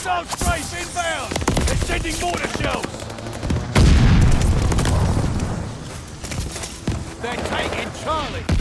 Hostile strafe inbound! They're sending mortar shells! They're taking Charlie!